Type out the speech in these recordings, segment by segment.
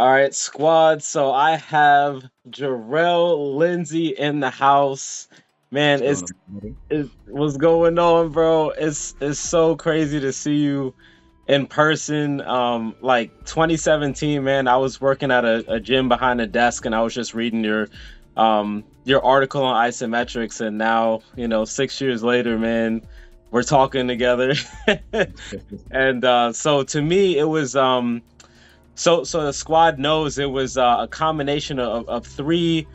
All right, squad. So I have Jarell Lindsey in the house. Man, it's, it's what's going on, bro? It's it's so crazy to see you in person. Um, like 2017, man, I was working at a, a gym behind a desk, and I was just reading your um your article on isometrics, and now you know six years later, man, we're talking together. and uh, so to me, it was um so so the squad knows it was uh, a combination of, of three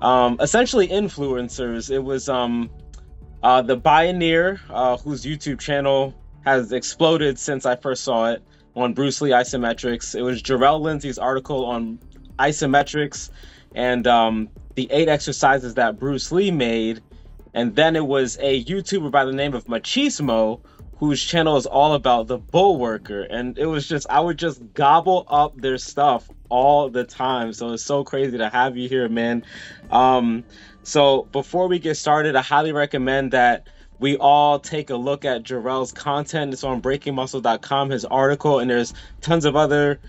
um, essentially influencers. It was um, uh, the Bioneer, uh, whose YouTube channel has exploded since I first saw it on Bruce Lee isometrics. It was Jarell Lindsey's article on isometrics and um, the eight exercises that Bruce Lee made. And then it was a YouTuber by the name of Machismo whose channel is all about the Bullworker. And it was just, I would just gobble up their stuff all the time. So it's so crazy to have you here, man. Um, so before we get started, I highly recommend that we all take a look at Jarell's content. It's on breakingmuscle.com, his article, and there's tons of other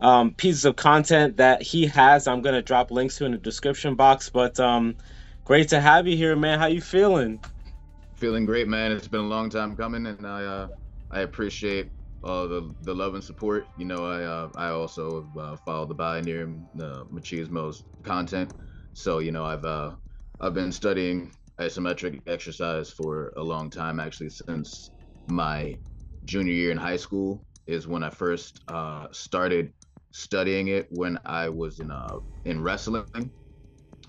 um, pieces of content that he has. I'm going to drop links to in the description box. But um, great to have you here, man. How you feeling? Feeling great, man. It's been a long time coming, and I uh, I appreciate all the the love and support. You know, I uh, I also uh, follow the Bioneer uh, Machismo's content, so you know I've uh, I've been studying isometric exercise for a long time, actually since my junior year in high school is when I first uh, started studying it when I was in uh, in wrestling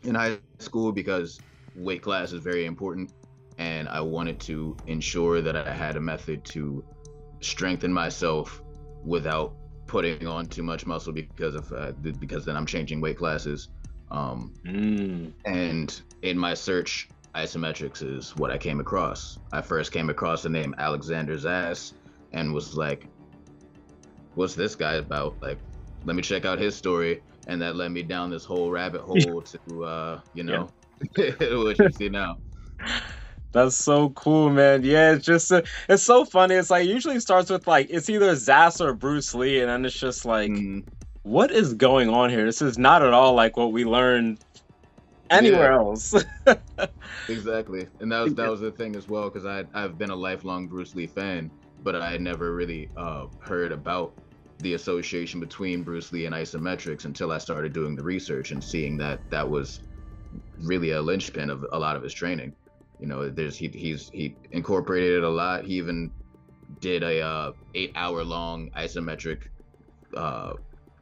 in high school because weight class is very important and I wanted to ensure that I had a method to strengthen myself without putting on too much muscle because of uh, because then I'm changing weight classes. Um, mm. And in my search, isometrics is what I came across. I first came across the name Alexander Zass and was like, "What's this guy about?" Like, let me check out his story, and that led me down this whole rabbit hole to uh, you know what you see now. That's so cool, man. Yeah, it's just uh, it's so funny. It's like usually starts with like it's either Zass or Bruce Lee, and then it's just like, mm. what is going on here? This is not at all like what we learned anywhere yeah. else. exactly, and that was that was the thing as well because I I've been a lifelong Bruce Lee fan, but I had never really uh, heard about the association between Bruce Lee and isometrics until I started doing the research and seeing that that was really a linchpin of a lot of his training. You know, there's he he's he incorporated it a lot. He even did a uh, eight hour long isometric uh,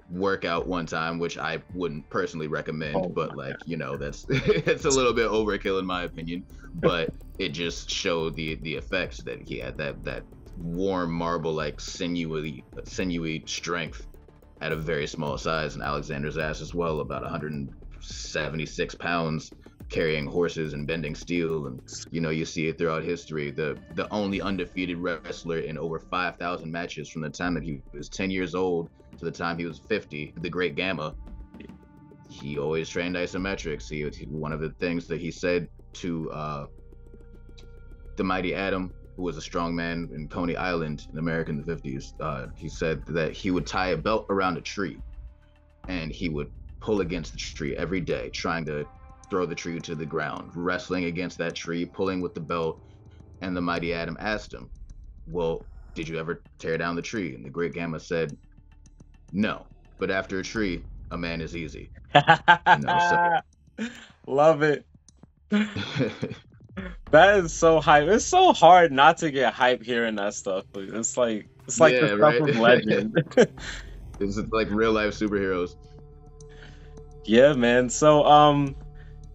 workout one time, which I wouldn't personally recommend, oh but like you know, that's it's a little bit overkill in my opinion. But it just showed the the effects that he had that that warm marble like sinewy sinewy strength at a very small size, and Alexander Zass as well, about 176 pounds carrying horses and bending steel and you know you see it throughout history. The the only undefeated wrestler in over 5000 matches from the time that he was 10 years old to the time he was 50 the great Gama. He always trained isometrics. He, was one of the things that he said to uh, the mighty Atom who was a strong man in coney island in america in the 50s uh, he said that he would tie a belt around a tree and he would pull against the tree every day trying to throw the tree to the ground, wrestling against that tree, pulling with the belt. And the mighty Atom asked him, Well, did you ever tear down the tree? And the great Gama said, No, but after a tree, a man is easy. you know, so... Love it. that is so hype. It's so hard not to get hype hearing that stuff. It's like it's like yeah, the stuff right? of legend. it's like real life superheroes. Yeah, man. So um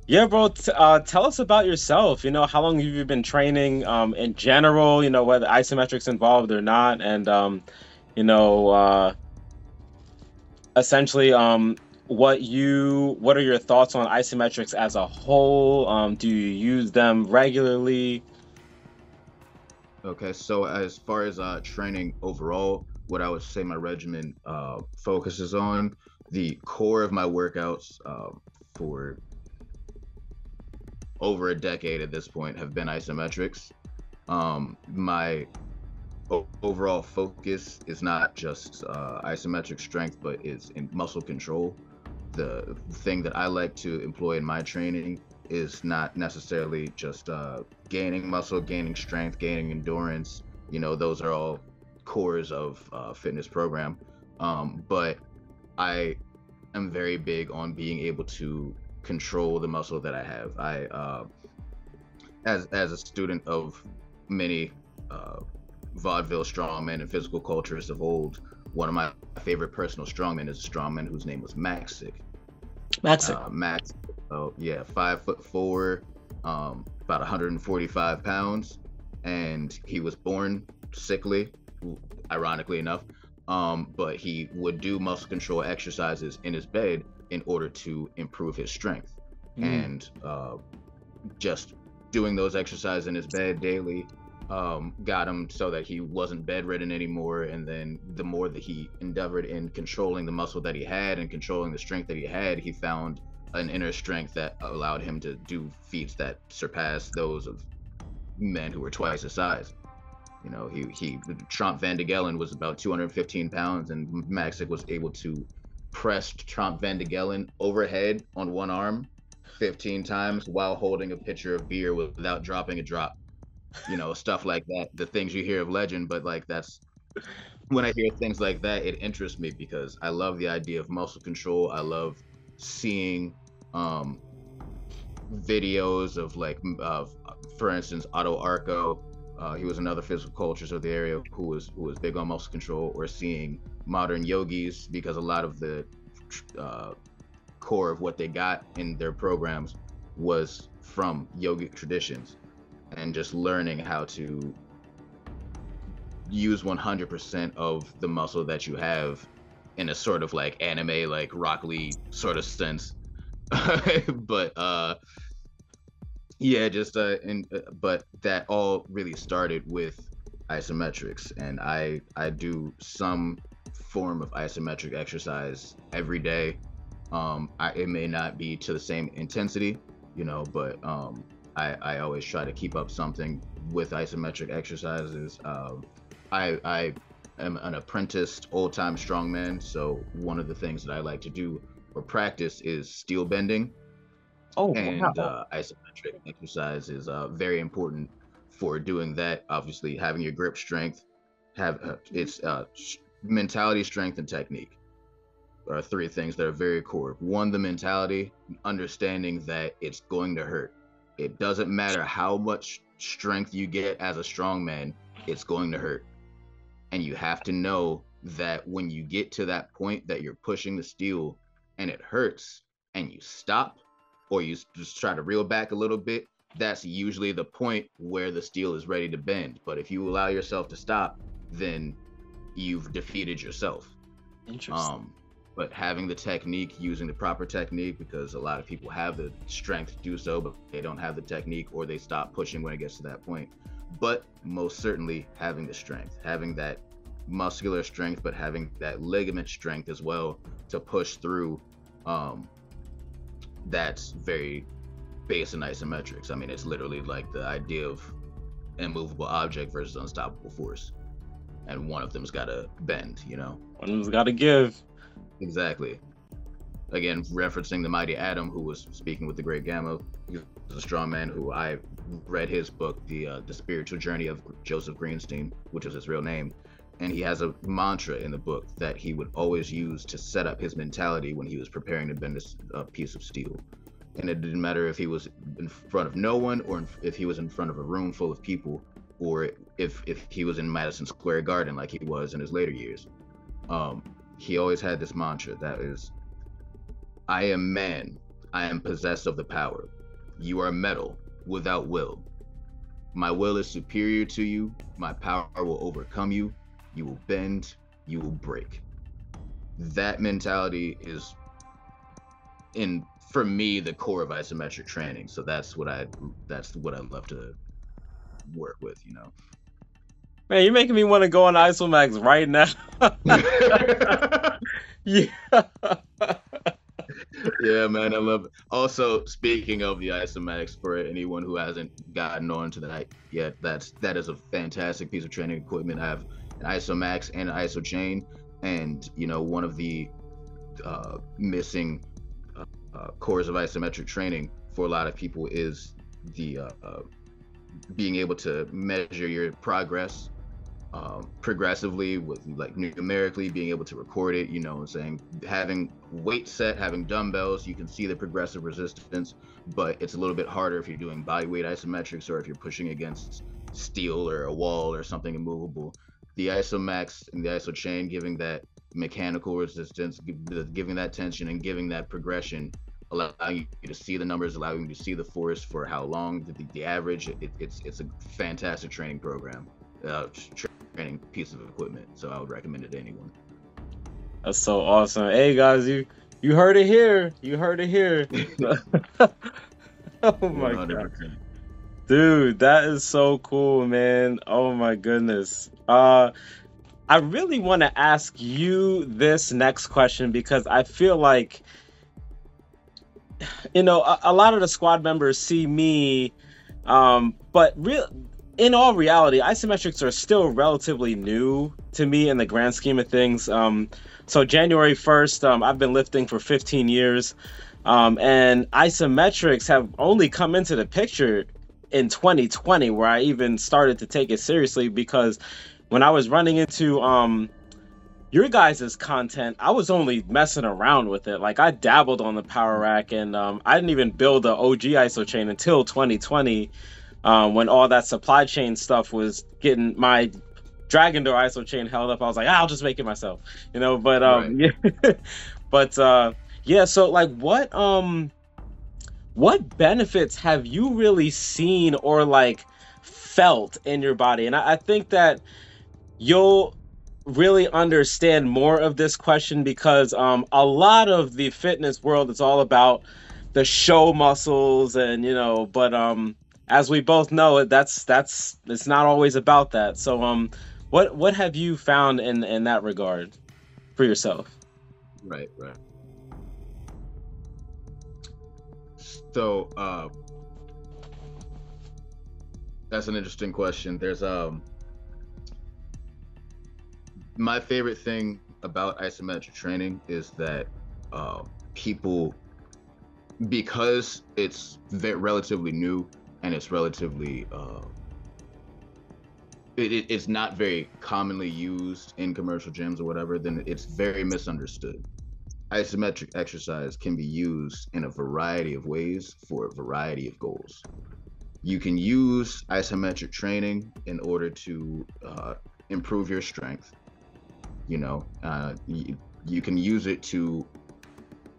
yeah, bro. T- uh, tell us about yourself. You know, how long have you been training um, in general? You know, whether isometrics involved or not, and um, you know, uh, essentially, um, what you what are your thoughts on isometrics as a whole? Um, do you use them regularly? Okay, so as far as uh, training overall, what I would say my regimen uh, focuses on the core of my workouts uh, for over a decade at this point have been isometrics. Um, my overall focus is not just uh, isometric strength, but is in muscle control. The thing that I like to employ in my training is not necessarily just uh, gaining muscle, gaining strength, gaining endurance. You know, those are all cores of uh, fitness program. Um, but I am very big on being able to control the muscle that I have. I, uh, as as a student of many uh, vaudeville strongmen and physical cultures of old, one of my favorite personal strongmen is a strongman whose name was Maxick. Maxick. Uh, Max. Oh yeah, five foot four, um, about 145 pounds, and he was born sickly, ironically enough. Um, but he would do muscle control exercises in his bed in order to improve his strength, mm. and uh, just doing those exercises in his bed daily um, got him so that he wasn't bedridden anymore. And then the more that he endeavored in controlling the muscle that he had and controlling the strength that he had, he found an inner strength that allowed him to do feats that surpassed those of men who were twice his size. You know, he he Tromp van Diggelen was about 215 pounds, and Maxick was able to press Tromp van Diggelen overhead on one arm 15 times while holding a pitcher of beer without dropping a drop you know, stuff like that. The things you hear of legend, but like that's when I hear things like that, it interests me because I love the idea of muscle control. I love seeing um, videos of like, of, for instance, Otto Arco. Uh, he was another physical culturist of the area who was who was big on muscle control. Or seeing modern yogis because a lot of the uh, core of what they got in their programs was from yogic traditions and just learning how to use 100% of the muscle that you have in a sort of like anime like rock lee sort of sense. But uh yeah just uh and uh, but that all really started with isometrics. And i i do some form of isometric exercise every day um I, it may not be to the same intensity you know but um I, I always try to keep up something with isometric exercises. Um, I, I am an apprenticed old time strongman, so one of the things that I like to do or practice is steel bending. Oh, and wow. uh, isometric exercise is uh, very important for doing that. Obviously, having your grip strength, have uh, it's uh, mentality, strength, and technique are three things that are very core. One, the mentality, understanding that it's going to hurt it doesn't matter how much strength you get as a strong man, it's going to hurt. And you have to know that when you get to that point that you're pushing the steel and it hurts and you stop or you just try to reel back a little bit, that's usually the point where the steel is ready to bend. But if you allow yourself to stop, then you've defeated yourself. Interesting. Um, but having the technique, using the proper technique, because a lot of people have the strength to do so, but they don't have the technique or they stop pushing when it gets to that point. But most certainly having the strength, having that muscular strength, but having that ligament strength as well to push through. Um, that's very base in isometrics. I mean, it's literally like the idea of immovable object versus unstoppable force. And one of them's got to bend, you know? One of them's got to give. Exactly. Again, referencing the mighty Atom, who was speaking with the Great Gama, he was a strong man who I read his book, the uh, the Spiritual Journey of Joseph Greenstein, which was his real name, and he has a mantra in the book that he would always use to set up his mentality when he was preparing to bend a piece of steel. And it didn't matter if he was in front of no one or if he was in front of a room full of people or if if he was in Madison Square Garden like he was in his later years. Um, he always had this mantra that is I am man, I am possessed of the power. You are metal without will. My will is superior to you, my power will overcome you, you will bend, you will break. That mentality is in for me the core of isometric training. So that's what I that's what I love to work with, you know. Man, you're making me want to go on Isomax right now. yeah. yeah, man, I love it. Also, speaking of the Isomax, for anyone who hasn't gotten on to that yet, that's that is a fantastic piece of training equipment. I have an Isomax and an ISO chain, and you know, one of the uh, missing uh, uh, cores of isometric training for a lot of people is the uh, uh, being able to measure your progress um, progressively with like numerically being able to record it you know saying? Having weight set having dumbbells you can see the progressive resistance but it's a little bit harder if you're doing body weight isometrics or if you're pushing against steel or a wall or something immovable. The isomax and the iso chain giving that mechanical resistance giving that tension and giving that progression allowing you to see the numbers allowing you to see the force for how long the, the average it, it's it's a fantastic training program. Uh, training piece of equipment. So I would recommend it to anyone. That's so awesome. Hey guys, you you heard it here. You heard it here. oh my 100%. god. Dude, that is so cool, man. Oh my goodness. Uh I really want to ask you this next question because I feel like you know, a, a lot of the squad members see me um but real in all reality, isometrics are still relatively new to me in the grand scheme of things. Um, so January 1st, um, I've been lifting for 15 years, um, and isometrics have only come into the picture in 2020, where I even started to take it seriously because when I was running into um, your guys' content, I was only messing around with it. Like I dabbled on the power rack, and um, I didn't even build the OG ISO chain until 2020 um, when all that supply chain stuff was getting my Dragon Door ISO chain held up, I was like, ah, I'll just make it myself, you know. But um, right. yeah, but uh, yeah. So like, what um, what benefits have you really seen or like felt in your body? And I, I think that you'll really understand more of this question because um, a lot of the fitness world is all about the show muscles and you know, but um as we both know, that's that's it's not always about that. So, um, what what have you found in in that regard for yourself? Right, right. So, uh, that's an interesting question. There's um, my favorite thing about isometric training is that uh, people, because it's relatively new, and it's relatively uh, it, it, it's not very commonly used in commercial gyms or whatever, then it's very misunderstood. Isometric exercise can be used in a variety of ways for a variety of goals. You can use isometric training in order to uh, improve your strength. You know, uh, you, you can use it to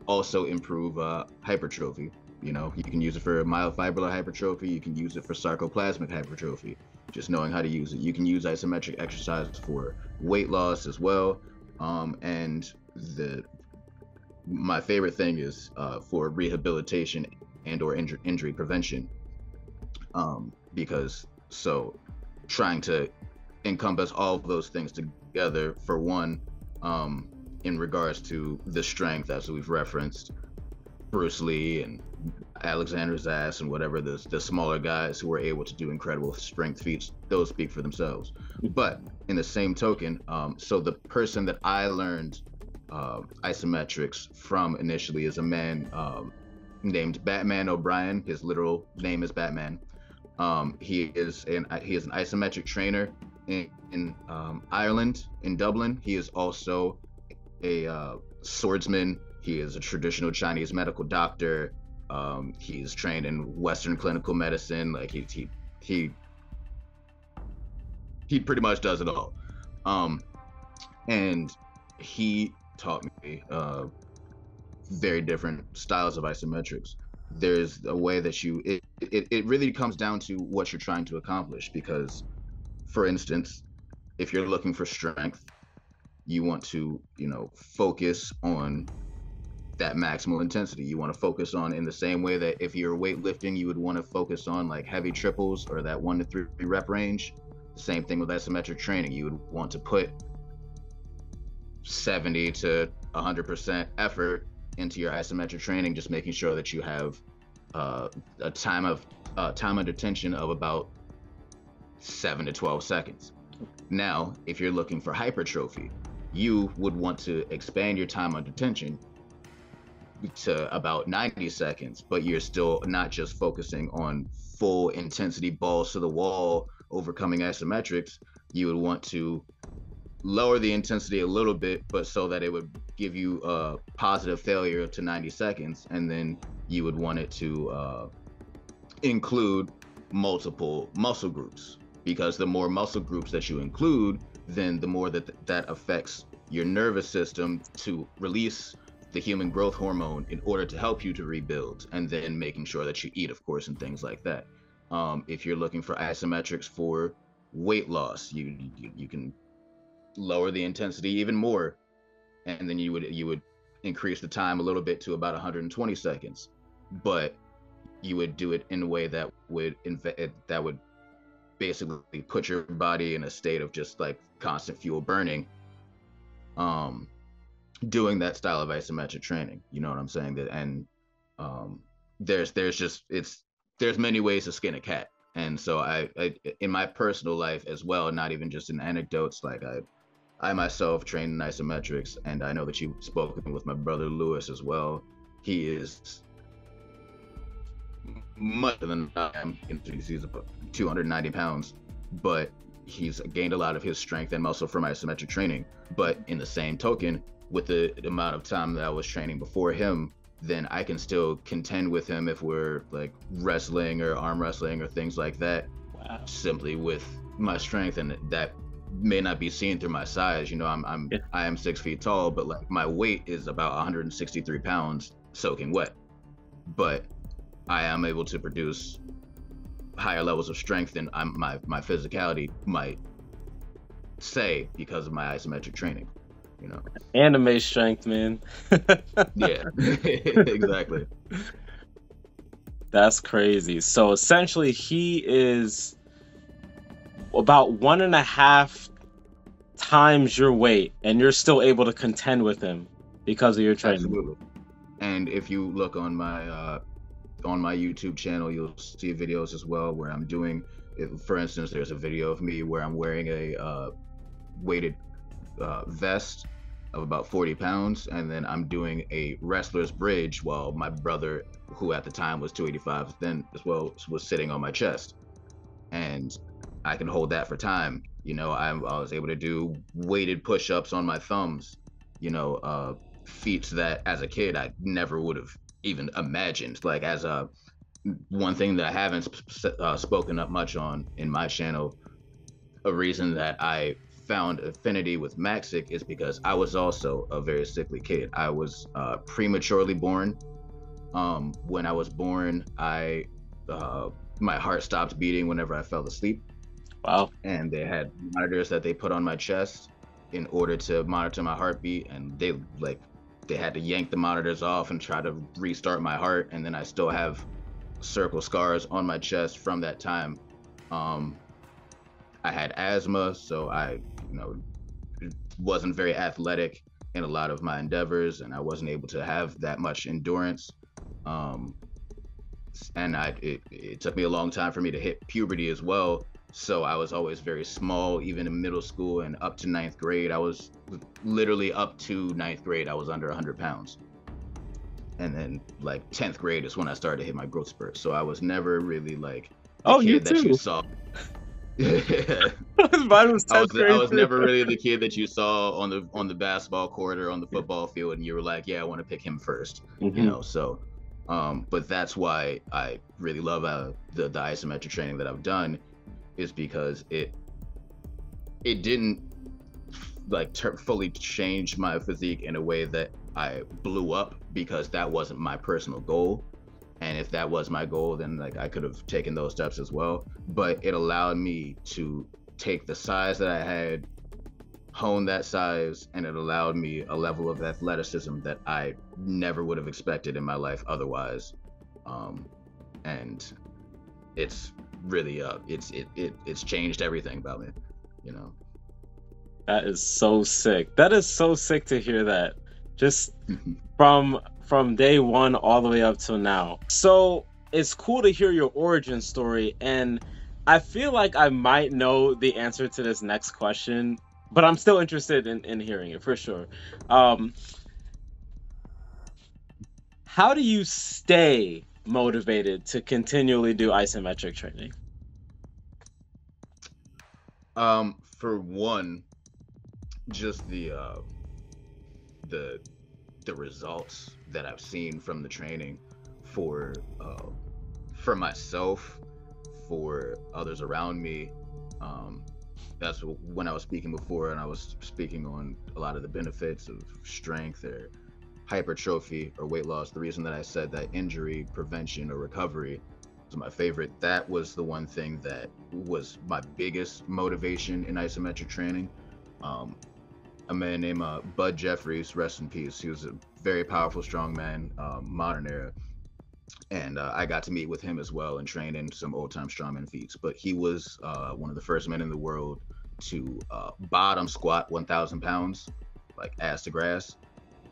also improve uh, hypertrophy you know, you can use it for myofibrillar hypertrophy. You can use it for sarcoplasmic hypertrophy. Just knowing how to use it. You can use isometric exercise for weight loss as well. Um, and the my favorite thing is uh, for rehabilitation and or injury, injury prevention. Um, because so trying to encompass all of those things together for one um, in regards to the strength as we've referenced Bruce Lee and Alexander Zayas and whatever the the smaller guys who were able to do incredible strength feats, those speak for themselves. But in the same token, um, so the person that I learned uh, isometrics from initially is a man um, named Batman O'Brien. His literal name is Batman. Um, he is an he is an isometric trainer in, in um, Ireland, in Dublin. He is also a uh, swordsman. He is a traditional Chinese medical doctor. Um, he's trained in Western clinical medicine. Like he he he he pretty much does it all. Um, and he taught me uh, very different styles of isometrics. There's a way that you it, it it really comes down to what you're trying to accomplish because, for instance, if you're looking for strength, you want to you know focus on that maximal intensity. You want to focus on in the same way that if you're weightlifting you would want to focus on like heavy triples or that one to three rep range. Same thing with isometric training. You would want to put 70 to 100% effort into your isometric training, just making sure that you have uh, a time of uh, time under tension of about seven to 12 seconds. Now, if you're looking for hypertrophy, you would want to expand your time under tension to about 90 seconds, but you're still not just focusing on full intensity balls to the wall, overcoming isometrics. You would want to lower the intensity a little bit, but so that it would give you a positive failure to 90 seconds, and then you would want it to uh, include multiple muscle groups because the more muscle groups that you include, then the more that th- that affects your nervous system to release the human growth hormone in order to help you to rebuild, and then making sure that you eat, of course, and things like that. Um, if you're looking for isometrics for weight loss, you, you you can lower the intensity even more, and then you would you would increase the time a little bit to about 120 seconds, but you would do it in a way that would inv- that would basically put your body in a state of just like constant fuel burning um doing that style of isometric training you know what i'm saying that and um there's there's just it's there's many ways to skin a cat and so I, I in my personal life as well not even just in anecdotes like i i myself train in isometrics and i know that you've spoken with my brother lewis as well he is much than I am. He's 290 pounds, but he's gained a lot of his strength and muscle from isometric training. But in the same token, with the, amount of time that I was training before him, then I can still contend with him if we're like wrestling or arm wrestling or things like that. Wow. Simply with my strength, and that may not be seen through my size. You know, I'm I'm yeah. I am six feet tall, but like my weight is about 163 pounds soaking wet. But I am able to produce higher levels of strength than I'm, my my physicality might say because of my isometric training. You know, anime strength, man. yeah, exactly. That's crazy. So essentially, he is about one and a half times your weight, and you're still able to contend with him because of your training. Absolutely. And if you look on my uh, on my YouTube channel, you'll see videos as well where I'm doing. For instance, there's a video of me where I'm wearing a uh, weighted uh, vest of about 40 pounds, and then I'm doing a wrestler's bridge while my brother, who at the time was 285, then as well was sitting on my chest, and I can hold that for time. You know, I, I was able to do weighted push-ups on my thumbs. You know, uh, feats that as a kid I never would have even imagined. Like as a one thing that I haven't sp- uh, spoken up much on in my channel, a reason that I found affinity with Maxick is because I was also a very sickly kid. I was uh, prematurely born. Um, when I was born, I uh, my heart stopped beating whenever I fell asleep. Wow. And they had monitors that they put on my chest in order to monitor my heartbeat, and they like they had to yank the monitors off and try to restart my heart and then i still have circle scars on my chest from that time um, i had asthma so i you know wasn't very athletic in a lot of my endeavors and i wasn't able to have that much endurance um, and i it, it took me a long time for me to hit puberty as well so I was always very small, even in middle school and up to ninth grade. I was literally up to ninth grade, I was under 100 pounds. And then, like 10th grade is when I started to hit my growth spurt. So I was never really like oh, you too. you saw. Mine was 10th I was, grade I was never really the kid that you saw on the on the basketball court or on the football field, and you were like, "Yeah, I want to pick him 1st mm-hmm. You know, so um, but that's why I really love uh, the, the isometric training that I've done is because it it didn't like ter- fully change my physique in a way that I blew up because that wasn't my personal goal. And if that was my goal, then like I could have taken those steps as well. But it allowed me to take the size that I had, hone that size, and it allowed me a level of athleticism that I never would have expected in my life otherwise. Um, and it's really uh it's it, it it's changed everything about me you know that is so sick that is so sick to hear that just from from day one all the way up till now. So it's cool to hear your origin story, and I feel like I might know the answer to this next question, but I'm still interested in, in hearing it for sure. Um, how do you stay motivated to continually do isometric training? Um, for one, just the uh, the the results that I've seen from the training for uh, for myself, for others around me. Um, that's when I was speaking before, and I was speaking on a lot of the benefits of strength or hypertrophy or weight loss. The reason that I said that injury prevention or recovery was my favorite. That was the one thing that was my biggest motivation in isometric training. Um, a man named uh, Bud Jeffries, rest in peace. He was a very powerful strongman, um, modern era, and uh, I got to meet with him as well and train in some old time strongman feats. But he was uh, one of the first men in the world to uh, bottom squat 1,000 pounds, like ass to grass,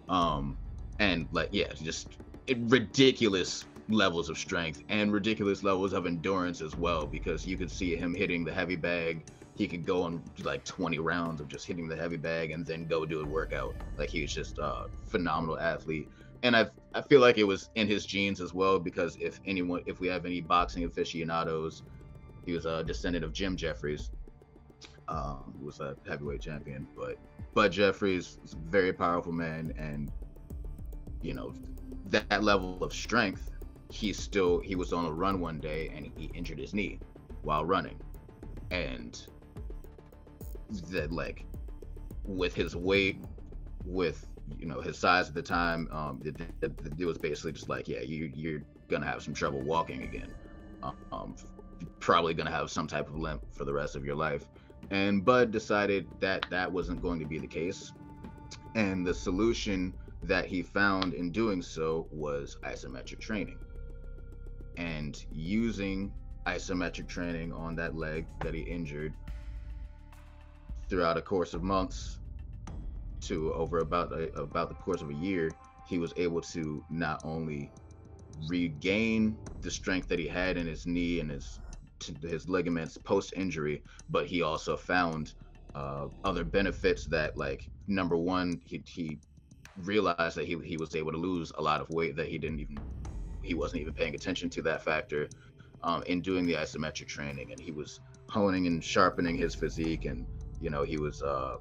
um, and like yeah, just ridiculous levels of strength and ridiculous levels of endurance as well because you could see him hitting the heavy bag he could go on like 20 rounds of just hitting the heavy bag and then go do a workout. Like he was just a phenomenal athlete. And i i feel like it was in his genes as well because if anyone if we have any boxing aficionados he was a descendant of jim jeffries um, who was a heavyweight champion. But bud jeffries is a very powerful man and you know that, that level of strength He still he was on a run one day and he injured his knee while running. And that like with his weight with you know his size at the time um was basically just like yeah you you're gonna have some trouble walking again. Um probably gonna have some type of limp for the rest of your life. And bud decided that that wasn't going to be the case. And the solution that he found in doing so was isometric training. And using isometric training on that leg that he injured throughout a course of months to over about a, about the course of a year he was able to not only regain the strength that he had in his knee and his his ligaments post injury but he also found uh, other benefits that like number one he, he realized that he, he was able to lose a lot of weight that he didn't even he wasn't even paying attention to that factor um, in doing the isometric training, and he was honing and sharpening his physique, and you know he was uh,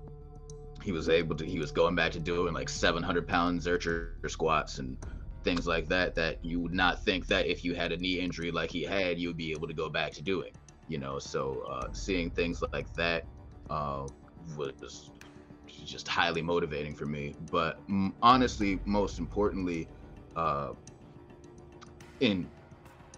he was able to he was going back to doing like 700 pound zercher squats and things like that that you would not think that if you had a knee injury like he had you would be able to go back to doing you know so uh, seeing things like that uh, was just highly motivating for me but m- honestly most importantly uh, in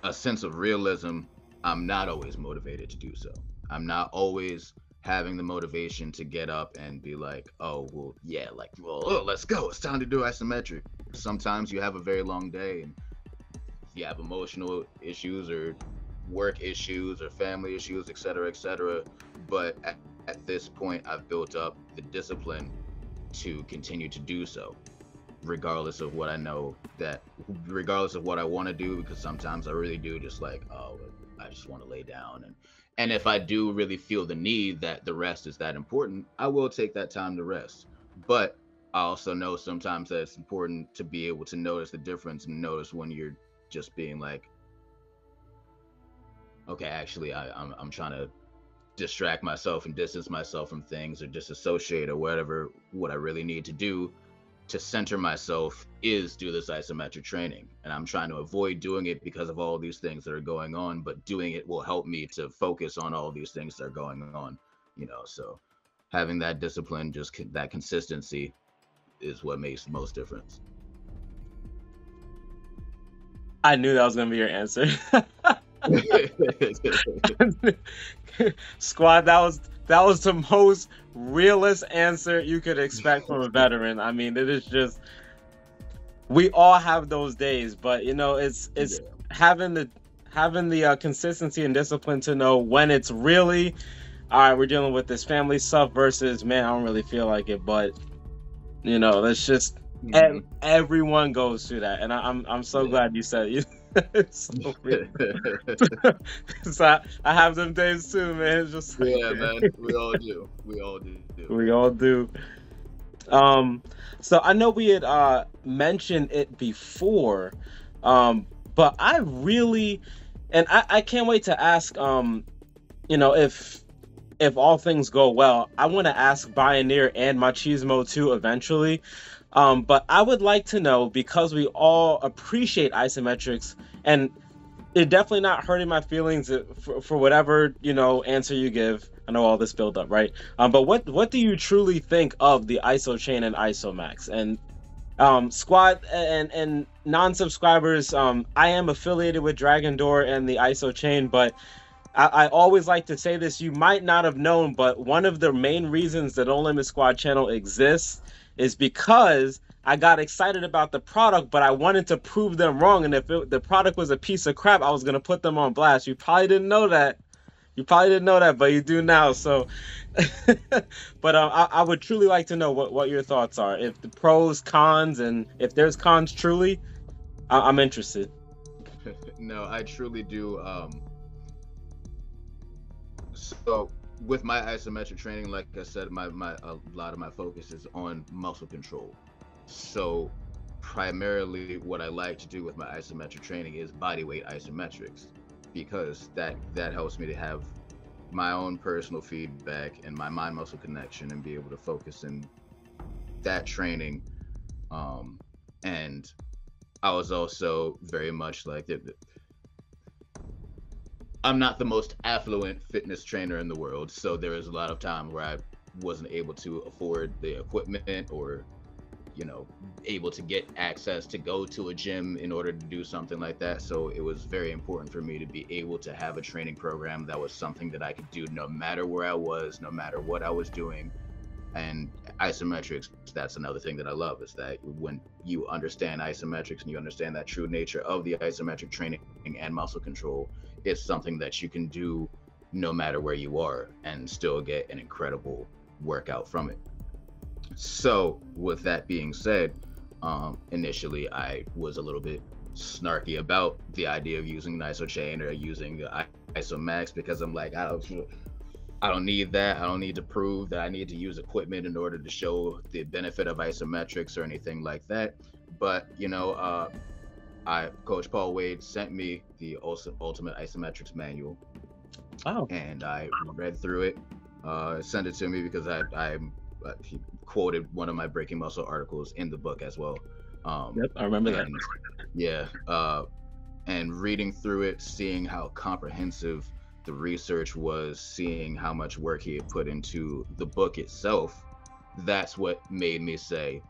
a sense of realism, I'm not always motivated to do so. I'm not always having the motivation to get up and be like, oh, well, yeah, like, well, oh, let's go. It's time to do isometric. Sometimes you have a very long day and you have emotional issues or work issues or family issues, et cetera, et cetera. But at, at this point, I've built up the discipline to continue to do so regardless of what I know that regardless of what I want to do because sometimes I really do just like oh I just want to lay down and and if I do really feel the need that the rest is that important I will take that time to rest. But I also know sometimes that it's important to be able to notice the difference and notice when you're just being like okay actually I I'm, I'm trying to distract myself and distance myself from things or disassociate or whatever what I really need to do to center myself is do this isometric training. And i'm trying to avoid doing it because of all these things that are going on but doing it will help me to focus on all these things that are going on you know so having that discipline just that consistency is what makes the most difference. I knew that was going to be your answer. Squad that was that was the most realist answer you could expect from a veteran. I mean, it is just we all have those days, but you know, it's it's yeah. having the having the uh, consistency and discipline to know when it's really all right. We're dealing with this family stuff versus man, I don't really feel like it, but you know, let's just Mm-hmm. And everyone goes through that, and I, am I'm, I'm so yeah. glad you said it. so, so I, I, have them days too, man. It's just like, yeah, man. We all do. We all do. We all do. Um, so I know we had uh mentioned it before, um, but I really, and I, I can't wait to ask, um, you know, if if all things go well, I want to ask Bioneer and Machismo too eventually. Um, but I would like to know because we all appreciate isometrics and it definitely not hurting my feelings for, for whatever you know answer you give. I know all this build up, right? Um, but what what do you truly think of the ISO chain and ISO max and um, squad and and non subscribers? Um, I am affiliated with Dragon Door and the ISO chain, but I, always like to say this. You might not have known, but one of the main reasons that No Limit Squad channel exists is because I got excited about the product, but I wanted to prove them wrong. And if it, the product was a piece of crap, I was gonna put them on blast. You probably didn't know that. You probably didn't know that, but you do now. So, but um, I, I, would truly like to know what, what your thoughts are. If the pros, cons, and if there's cons truly, I, am interested. no, I truly do. Um, so with my isometric training, like I said, my, my a lot of my focus is on muscle control. So primarily what I like to do with my isometric training is body weight isometrics because that that helps me to have my own personal feedback and my mind muscle connection and be able to focus in that training um and I was also very much like I'm not the most affluent fitness trainer in the world, so there is a lot of time where I wasn't able to afford the equipment or you know able to get access to go to a gym in order to do something like that. So it was very important for me to be able to have a training program that was something that i could do no matter where i was no matter what i was doing. And isometrics that's another thing that i love is that when you understand isometrics and you understand that true nature of the isometric training and muscle control it's something that you can do no matter where you are and still get an incredible workout from it so with that being said um, initially i was a little bit snarky about the idea of using an iso chain or using the iso max because i'm like i don't I don't need that. I don't need to prove that I need to use equipment in order to show the benefit of isometrics or anything like that. But you know, uh, I Coach Paul Wade sent me the Ultimate Isometrics Manual. Oh. And I read through it. Uh, sent it to me because I I uh, he quoted one of my breaking muscle articles in the book as well. Um, yep, I remember and, that. Yeah. Uh, and reading through it, seeing how comprehensive the research was seeing how much work he had put into the book itself, that's what made me say,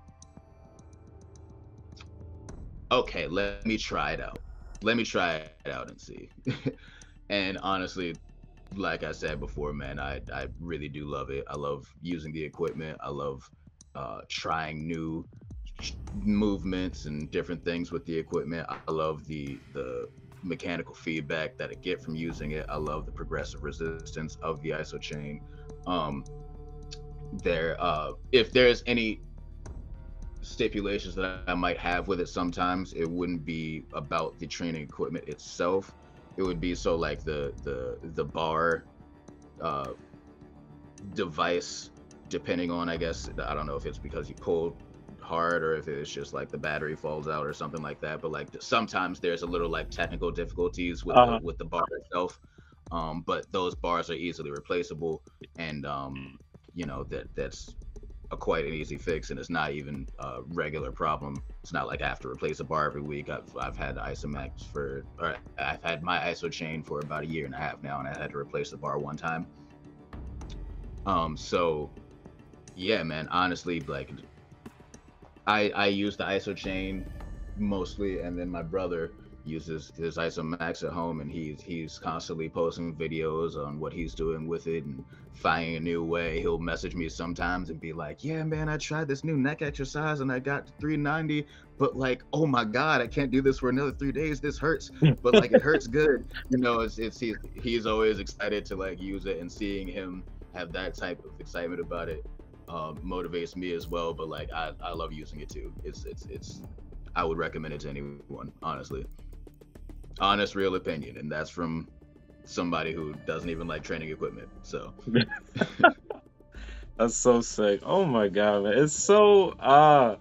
okay, let me try it out. Let me try it out and see. and honestly, like I said before, man, I, I really do love it. I love using the equipment. I love uh, trying new movements and different things with the equipment. I love the the mechanical feedback that I get from using it. I love the progressive resistance of the ISO chain. Um, there, uh, if there's any stipulations that I might have with it, sometimes it wouldn't be about the training equipment itself. It would be so like the the the bar uh, device, depending on I guess I don't know if it's because you pulled hard or if it's just like the battery falls out or something like that. But like sometimes there's a little like technical difficulties with uh-huh. the, with the bar itself. Um, but those bars are easily replaceable, and um, you know that that's a quite an easy fix, and it's not even a regular problem. It's not like I have to replace a bar every week. I've I've had Isomax for, or I've had my ISO chain for about a year and a half now, and I had to replace the bar one time. Um, so yeah, man, honestly, like I I use the ISO chain mostly, and then my brother uses his ISO Max at home, and he's he's constantly posting videos on what he's doing with it and finding a new way. He'll message me sometimes and be like, "Yeah, man, I tried this new neck exercise and I got 390, but like, oh my god, I can't do this for another three days. This hurts, but like it hurts good. You know, it's it's he's, he's always excited to like use it, and seeing him have that type of excitement about it um, motivates me as well. But like I, I love using it too. It's it's it's I would recommend it to anyone, honestly. Honest, real opinion, and that's from somebody who doesn't even like training equipment. So that's so sick. Oh my god, man. It's so uh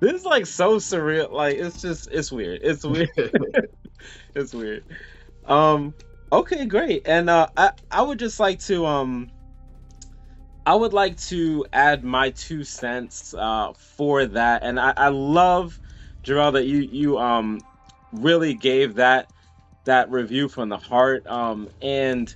this is like so surreal. Like it's just it's weird. It's weird. it's weird. Um okay, great. And uh I I would just like to um I would like to add my two cents uh for that. And I I love Jarell that you you um really gave that that review from the heart. Um and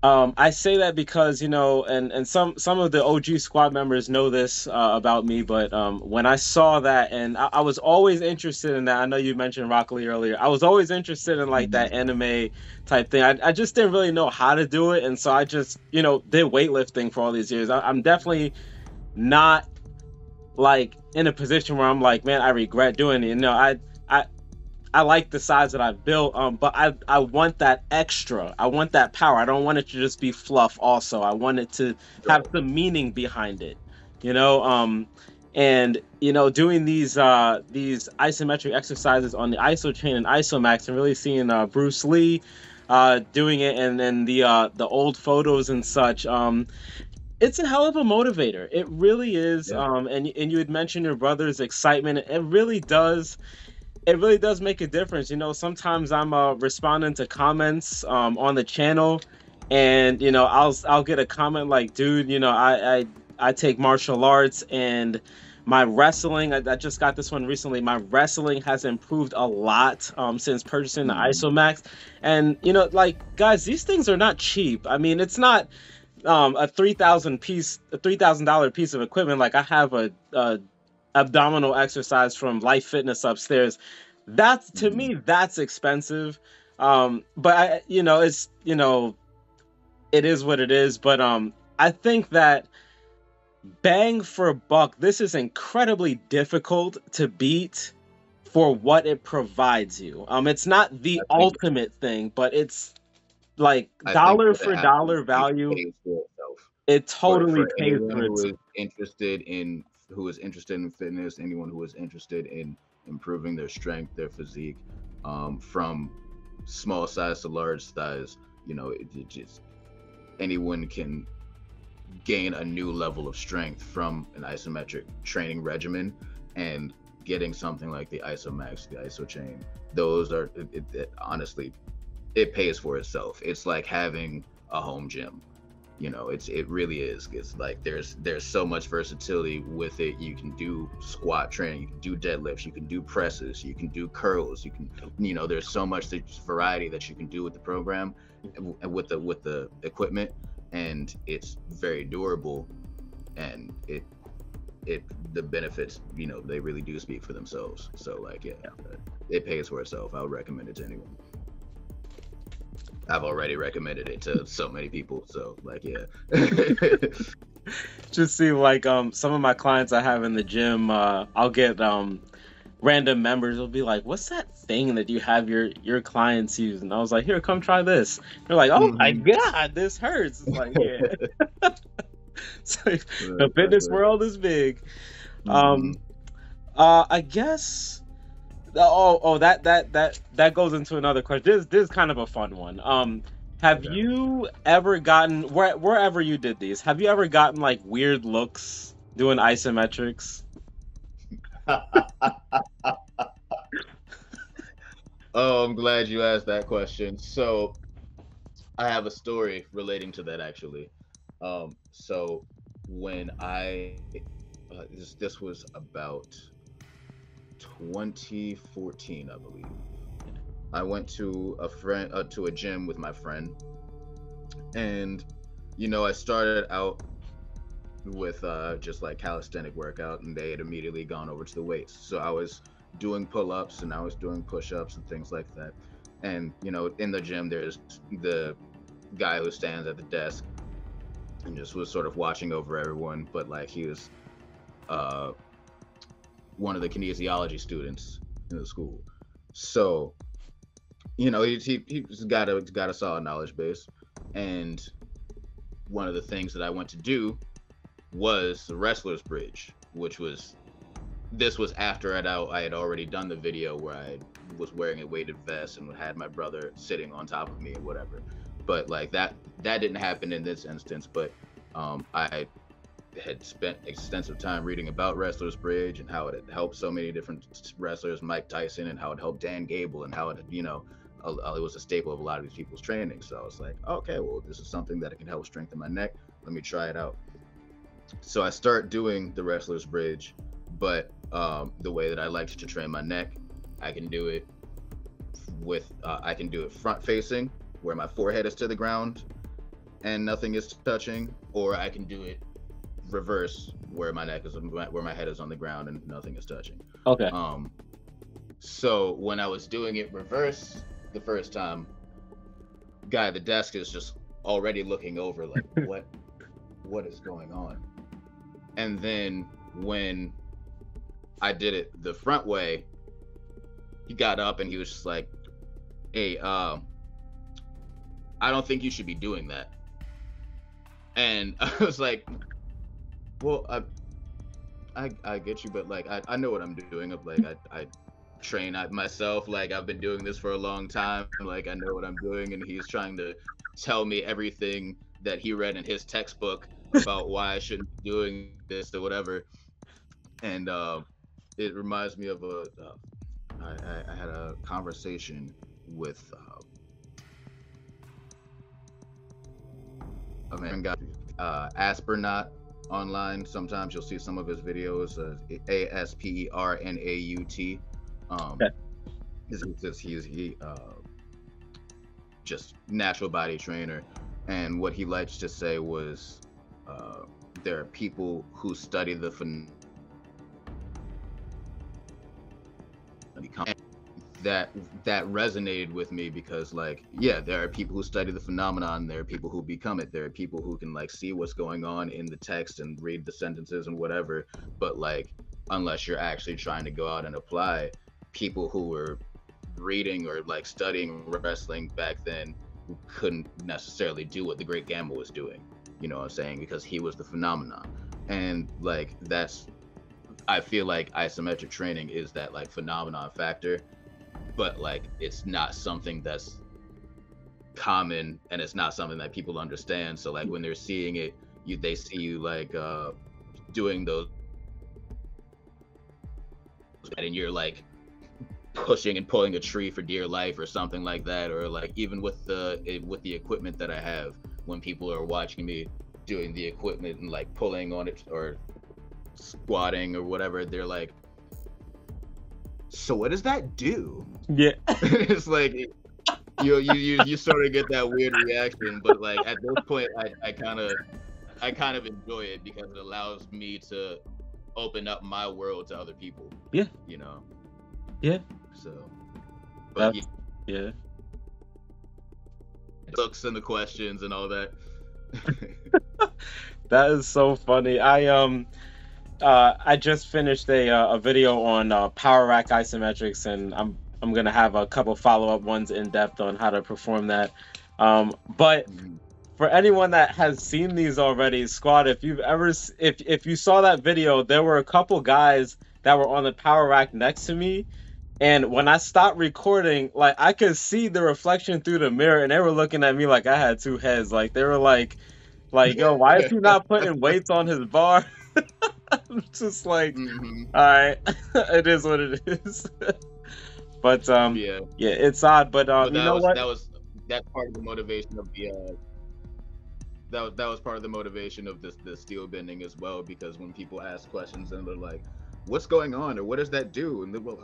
um, I say that because you know, and and some some of the OG squad members know this uh, about me, but um, when I saw that, and I, I, was always interested in that. I know you mentioned Rock Lee earlier. I was always interested in like that mm-hmm. anime type thing. I, I just didn't really know how to do it, and so I just you know did weightlifting for all these years. I, I'm definitely not like in a position where I'm like, man, I regret doing it. You know, I I like the size that I've built, um, but I I want that extra. I want that power. I don't want it to just be fluff. Also, I want it to have some meaning behind it. You know, um, and you know, doing these uh, these isometric exercises on the ISO chain and ISOMAX, and really seeing uh, Bruce Lee uh, doing it, and then the uh, the old photos and such. Um, it's a hell of a motivator. It really is. Yeah. Um, and and you had mentioned your brother's excitement. It really does it really does make a difference. You know, sometimes I'm uh, responding to comments um, on the channel, and you know, I'll I'll get a comment like, "Dude, you know, I I, I take martial arts and." my wrestling I, I, just got this one recently my wrestling has improved a lot um, since purchasing the mm-hmm. isomax and you know like guys these things are not cheap i mean it's not um, a 3000 piece a $3000 piece of equipment like i have a, a abdominal exercise from Life Fitness upstairs. That's to me, mm-hmm. that's expensive. Um, but I, you know, it's you know, it is what it is. But um, I think that bang for a buck, this is incredibly difficult to beat for what it provides you. Um, it's not the ultimate thing, but it's like I dollar for dollar value. It totally for, for pays for itself. Interested in who is interested in fitness, anyone who is interested in improving their strength, their physique, um, from small size to large size, you know, it, it just anyone can gain a new level of strength from an isometric training regimen and getting something like the isomax the iso chain. Those are it, it, honestly it pays for itself. It's like having a home gym you know it's it really is. It's like there's there's so much versatility with it. You can do squat training you can do deadlifts you can do presses you can do curls you can you know there's so much variety that you can do with the program and with the with the equipment and it's very durable and it it the benefits you know they really do speak for themselves. So like yeah. it pays for itself. I would recommend it to anyone I've already recommended it to so many people. So like, yeah. Just see like um some of my clients I have in the gym, uh, I'll get um random members will be like, "What's that thing that you have your your clients use?" And I was like, "Here, come try this." They're like, "Oh mm-hmm. my god, this hurts!" It's like, yeah. so the fitness world is big. Mm-hmm. Um, uh, I guess oh oh that that that that goes into another question. This this is kind of a fun one. Um, have okay. you ever gotten where wherever you did these? Have you ever gotten like weird looks doing isometrics? oh, I'm glad you asked that question. So, I have a story relating to that actually. Um, so when I uh, this this was about 2014, I believe. I went to a friend uh, to a gym with my friend, and you know I started out with uh, just like calisthenic workout, and they had immediately gone over to the weights. So I was doing pull-ups and I was doing push-ups and things like that. And you know, in the gym, there's the guy who stands at the desk and just was sort of watching over everyone, but like he was uh, one of the kinesiology students in the school. So, you know, he, he, he's got a got a solid knowledge base, and one of the things that I went to do was the wrestler's bridge, which was this was after I'd I had already done the video where I was wearing a weighted vest and had my brother sitting on top of me and whatever. But like that that didn't happen in this instance. But um, I had spent extensive time reading about Wrestler's Bridge and how it had helped so many different wrestlers, Mike Tyson, and how it helped Dan Gable, and how it, you know, it was a staple of a lot of these people's training. So I was like, okay, well, this is something that can help strengthen my neck. Let me try it out. So I start doing the Wrestler's Bridge, but um, the way that I like to train my neck, I can do it with, uh, I can do it front facing, where my forehead is to the ground and nothing is touching, or I can do it reverse where my neck is where my head is on the ground and nothing is touching. Okay. Um so when I was doing it reverse the first time, guy at the desk is just already looking over like what what is going on? And then when I did it the front way, he got up and he was just like, "Hey, um, I don't think you should be doing that." And I was like, well, I, I, I get you, but like I, I know what I'm doing. Of like I, I train myself. Like I've been doing this for a long time. Like I know what I'm doing, and he's trying to tell me everything that he read in his textbook about why I shouldn't be doing this or whatever. And uh, it reminds me of a. Uh, I, I had a conversation with uh, a man got uh, Aspernaut online. Sometimes you'll see some of his videos. Uh, A S P E R N A U T. Um, okay. He's, he's he uh, just natural body trainer, and what he likes to say was uh, there are people who study the phenomenon that that resonated with me because like yeah there are people who study the phenomenon there are people who become it there are people who can like see what's going on in the text and read the sentences and whatever but like unless you're actually trying to go out and apply people who were reading or like studying wrestling back then couldn't necessarily do what the great Gama was doing you know what i'm saying because he was the phenomenon. And like that's i feel like isometric training is that like phenomenon factor but like it's not something that's common and it's not something that people understand. So like when they're seeing it you they see you like uh doing those and you're like pushing and pulling a tree for dear life or something like that or like even with the eh, with the equipment that i have when people are watching me doing the equipment and like pulling on it or squatting or whatever they're like so what does that do? Yeah. it's like you you you you sort of get that weird reaction, but like at this point, I I kind of I kind of enjoy it because it allows me to open up my world to other people. Yeah. You know. Yeah. So. But yeah. yeah. Looks and the questions and all that. that is so funny. I um uh, I just finished a, uh, a video on uh, power rack isometrics, and I'm I'm gonna have a couple follow up ones in depth on how to perform that. Um, but for anyone that has seen these already, squad, if you've ever if if you saw that video, there were a couple guys that were on the power rack next to me. And when I stopped recording, like I could see the reflection through the mirror, and they were looking at me like I had two heads. Like they were like, like, yo, why is he not putting weights on his bar? I'm just like, mm-hmm. all right, it is what it is. but um, yeah, yeah, it's odd. But, um, you know was, what? That was that's part of the motivation of the. Uh, that was that was part of the motivation of this the steel bending as well because when people ask questions and they're like, what's going on or what does that do? And then well,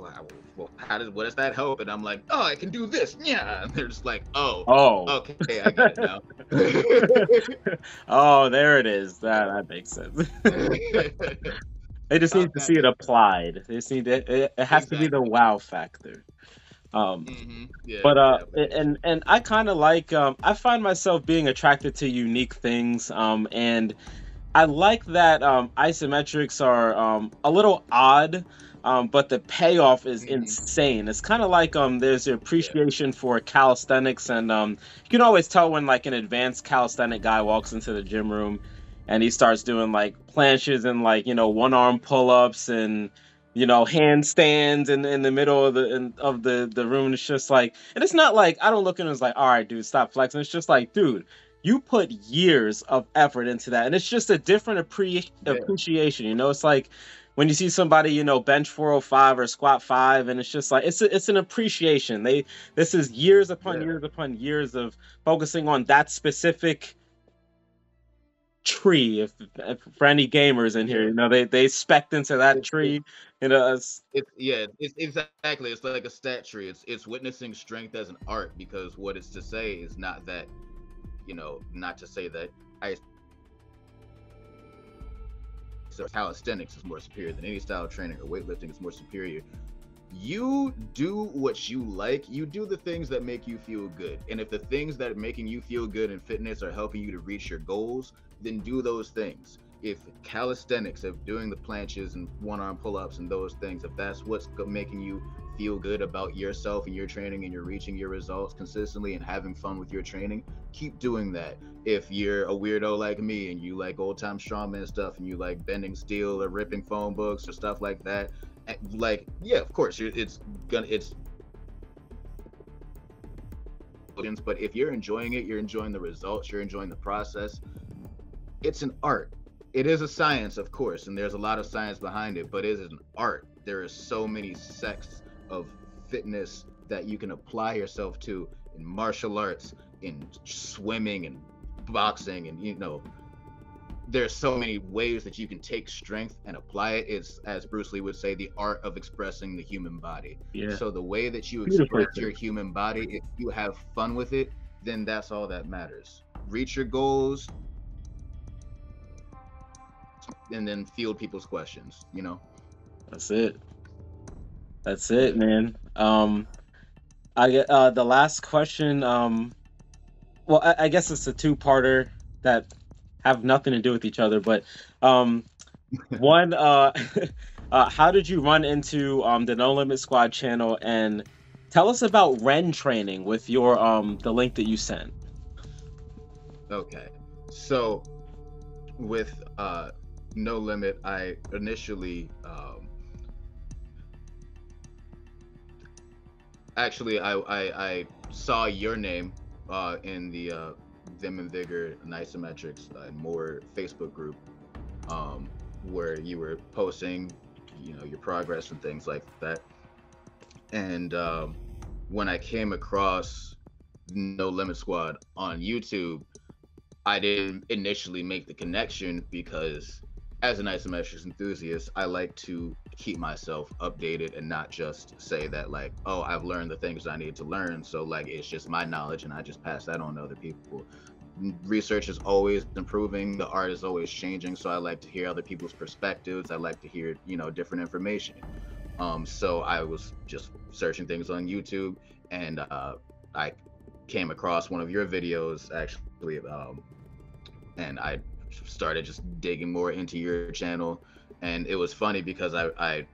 well how does what does that help? And i'm like oh i can do this. Yeah. And they're just like oh oh. okay i get it now. Oh there it is. That that makes sense. They just need to see it applied. They just need it, it, it has exactly. to be the wow factor. Um, mm-hmm. yeah, but uh, and and I kind of like um, I find myself being attracted to unique things um, and I like that um, isometrics are um, a little odd, um, but the payoff is mm-hmm. insane. It's kind of like um, there's an appreciation yeah. for calisthenics, and um, you can always tell when like an advanced calisthenic guy walks into the gym room. and he starts doing like planches and like you know one arm pull ups and you know handstands in in the middle of the in, of the the room. It's just like, and it's not like I don't look at him as like, all right, dude, stop flexing. It's just like, dude, you put years of effort into that, and it's just a different appre- yeah. appreciation. You know, it's like when you see somebody, you know, bench 405 or squat five, and it's just like it's a, it's an appreciation. They this is years upon yeah. years upon years of focusing on that specific tree. If, if, for any gamers in here, you know, they they spec into that it's, tree. You know, it's, it's yeah, it's exactly. It's like a stat tree. It's it's witnessing strength as an art because what it's to say is not that, you know, not to say that I so calisthenics is more superior than any style of training or weightlifting is more superior. You do what you like. You do the things that make you feel good. And if the things that are making you feel good in fitness are helping you to reach your goals then do those things if calisthenics if doing the planches and one arm pull-ups and those things if that's what's making you feel good about yourself and your training and you're reaching your results consistently and having fun with your training keep doing that. If you're a weirdo like me and you like old time strongman stuff and you like bending steel or ripping phone books or stuff like that eh, like yeah of course it's gonna it's but if you're enjoying it you're enjoying the results you're enjoying the process it's an art it is a science of course and there's a lot of science behind it but it is an art. There is so many sects of fitness that you can apply yourself to in martial arts in swimming and boxing and you know there's so many ways that you can take strength and apply it. It's as bruce lee would say the art of expressing the human body. Yeah. so the way that you express your human body if you have fun with it then that's all that matters. Reach your goals and then field people's questions you know that's it that's it man um i get uh the last question um well, I, I guess it's a two-parter that have nothing to do with each other. But um, one, uh, uh, how did you run into um, the No Limit Squad channel? And tell us about Ren training with your um, the link that you sent. Okay, so with uh, No Limit, I initially um, actually I, I I saw your name uh, in the uh, Vim and Vigor and Isometrics uh, more Facebook group um, where you were posting, you know, your progress and things like that. And um, when I came across No Limit Squad on YouTube, I didn't initially make the connection because as an isometrics enthusiast, I like to keep myself updated and not just say that like, oh, I've learned the things I need to learn. So like it's just my knowledge and I just pass that on to other people. Research is always improving, the art is always changing. So I like to hear other people's perspectives. I like to hear, you know, different information. Um, so I was just searching things on YouTube and uh, I came across one of your videos actually um, and I started just digging more into your channel and it was funny because I, I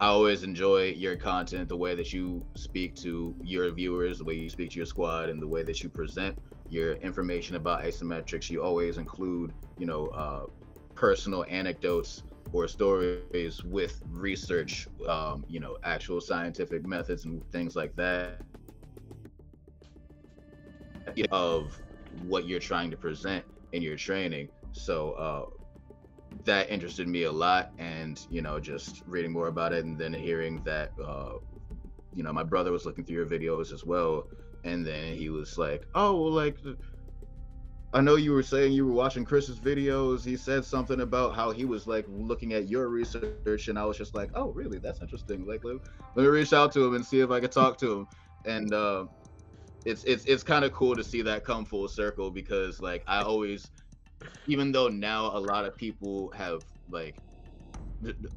I always enjoy your content, the way that you speak to your viewers, the way you speak to your squad, and the way that you present your information about isometrics. You always include, you know, uh, personal anecdotes or stories with research, um, you know, actual scientific methods and things like that of what you're trying to present in your training. So uh, that interested me a lot, and you know, just reading more about it, and then hearing that, uh, you know, my brother was looking through your videos as well, and then he was like, "Oh, well, like." I know you were saying you were watching Chris's videos. He said something about how he was like looking at your research, and I was just like, "Oh, really? That's interesting." Like, let, me reach out to him and see if I could talk to him. And uh, it's it's it's kind of cool to see that come full circle because like I always even though now a lot of people have like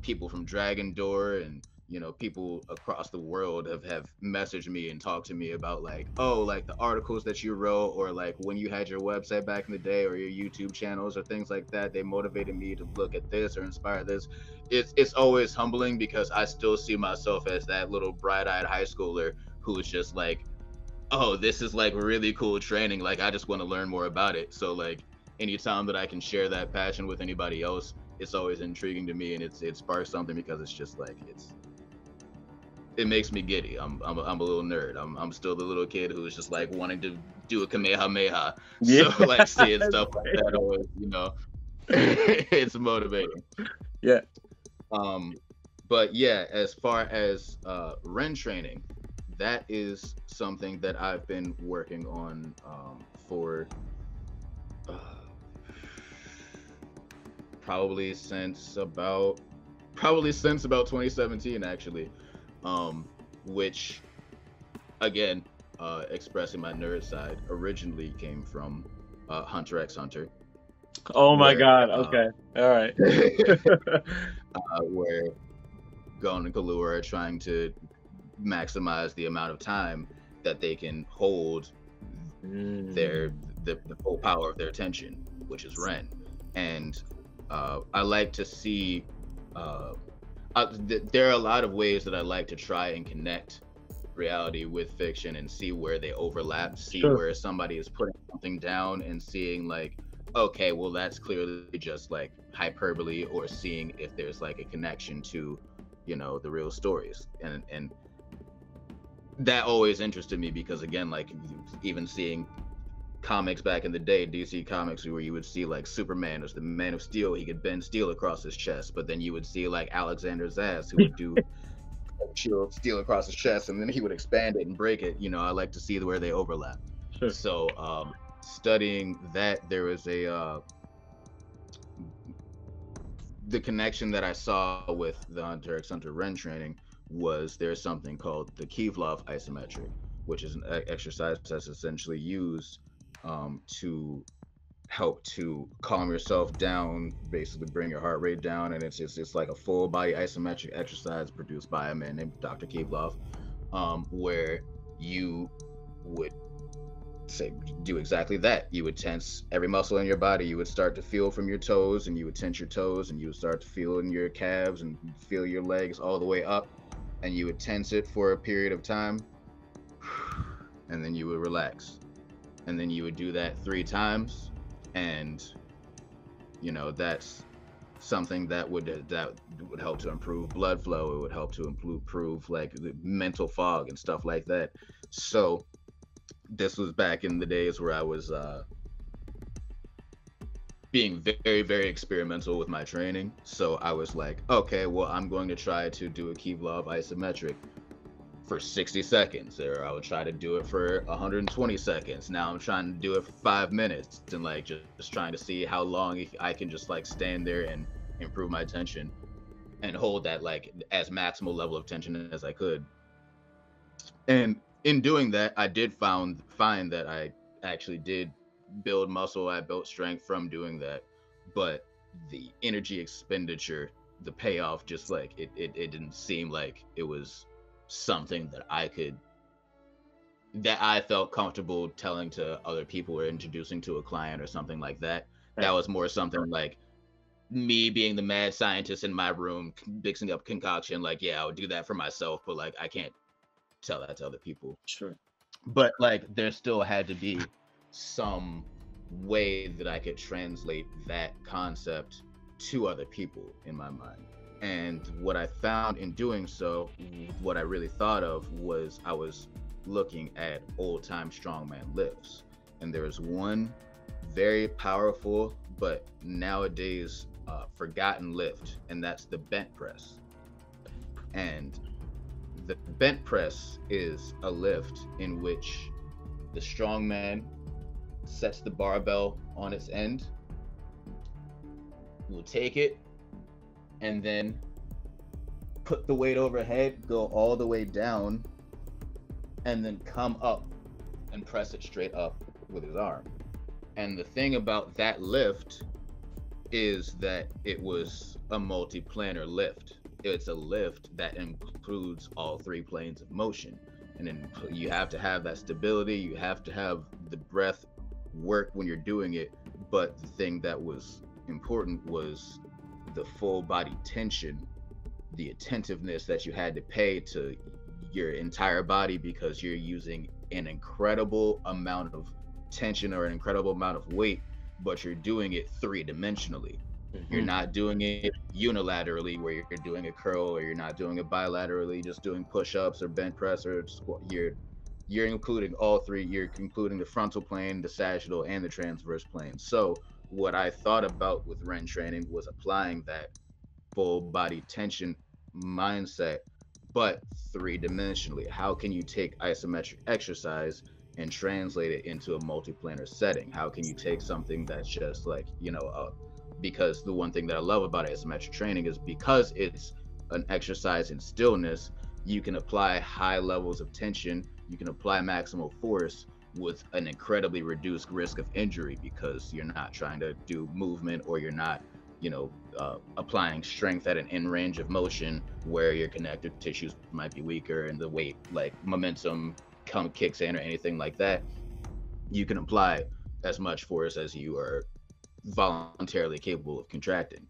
people from Dragon Door and you know people across the world have have messaged me and talked to me about like oh like the articles that you wrote or like when you had your website back in the day or your YouTube channels or things like that they motivated me to look at this or inspire this. It's it's always humbling because I still see myself as that little bright-eyed high schooler who's just like oh this is like really cool training. Like I just want to learn more about it. So like anytime that I can share that passion with anybody else, it's always intriguing to me, and it's it sparks something because it's just like it's it makes me giddy. I'm I'm a, I'm a little nerd. I'm I'm still the little kid who's just like wanting to do a kamehameha. Yeah. So like seeing stuff like that always, you know, it's motivating. Yeah. Um, but yeah, as far as uh, Ren training, that is something that I've been working on um, for probably since about probably since about 2017 actually um, which again uh, expressing my nerd side originally came from uh, hunter x hunter oh my where, god uh, okay all right uh, where gon and killua are trying to maximize the amount of time that they can hold mm. their the, the full power of their attention, which is Ren. And uh, I like to see. Uh, uh, th- there are a lot of ways that I like to try and connect reality with fiction and see where they overlap. See sure. where somebody is putting something down and seeing like, okay, well that's clearly just like hyperbole, or seeing if there's like a connection to, you know, the real stories. And and that always interested me because again, like even seeing comics back in the day, DC comics, where you would see like Superman as the Man of Steel, he could bend steel across his chest, but then you would see like Alexander Zass who would do steel across his chest, and then he would expand it and break it. You know, I like to see where they overlap. Sure. So, um, studying that, there was a uh, the connection that I saw with the Hunter x Hunter Ren training was there's something called the Kevlar isometric, which is an exercise that's essentially used um, to help to calm yourself down, basically bring your heart rate down. And it's just, it's like a full body isometric exercise produced by a man named Dr. Kevlar, um, where you would say do exactly that. You would tense every muscle in your body. You would start to feel from your toes, and you would tense your toes, and you would start to feel in your calves and feel your legs all the way up, and you would tense it for a period of time, and then you would relax and then you would do that three times and you know that's something that would that would help to improve blood flow it would help to improve like mental fog and stuff like that. So this was back in the days where i was uh being very very experimental with my training. So i was like okay well i'm going to try to do a Kevlar isometric for 60 seconds or I would try to do it for 120 seconds. Now I'm trying to do it for five minutes and like just, just trying to see how long I can just like stand there and improve my tension and hold that like as maximal level of tension as I could. And in doing that, I did found find that I actually did build muscle. I built strength from doing that, but the energy expenditure, the payoff, just like it, it, it didn't seem like it was something that I could that I felt comfortable telling to other people or introducing to a client or something like that. That was more something like me being the mad scientist in my room mixing up concoction like yeah, I would do that for myself, but like I can't tell that to other people. Sure. But like there still had to be some way that I could translate that concept to other people in my mind. And what I found in doing so, what I really thought of was I was looking at old time strongman lifts. And there was one very powerful, but nowadays uh, forgotten lift, and that's the bent press. And the bent press is a lift in which the strongman sets the barbell on its end, will take it and then put the weight overhead, go all the way down, and then come up and press it straight up with his arm. And the thing about that lift is that it was a multi-planar lift. It's a lift that includes all three planes of motion. And then you have to have that stability, you have to have the breath work when you're doing it. But the thing that was important was the full body tension, the attentiveness that you had to pay to your entire body because you're using an incredible amount of tension or an incredible amount of weight but you're doing it three dimensionally. Mm-hmm. You're not doing it unilaterally where you're doing a curl or you're not doing it bilaterally, just doing push-ups or bench press or squat. You're you're including all three. You're including the frontal plane, the sagittal, and the transverse plane. So what I thought about with Ren training was applying that full body tension mindset, but three dimensionally. How can you take isometric exercise and translate it into a multiplanar setting? How can you take something that's just like, you know, uh, because the one thing that I love about isometric training is because it's an exercise in stillness, you can apply high levels of tension, you can apply maximal force with an incredibly reduced risk of injury because you're not trying to do movement or you're not, you know, uh, applying strength at an in range of motion where your connective tissues might be weaker and the weight, like momentum, come kicks in or anything like that. You can apply as much force as you are voluntarily capable of contracting.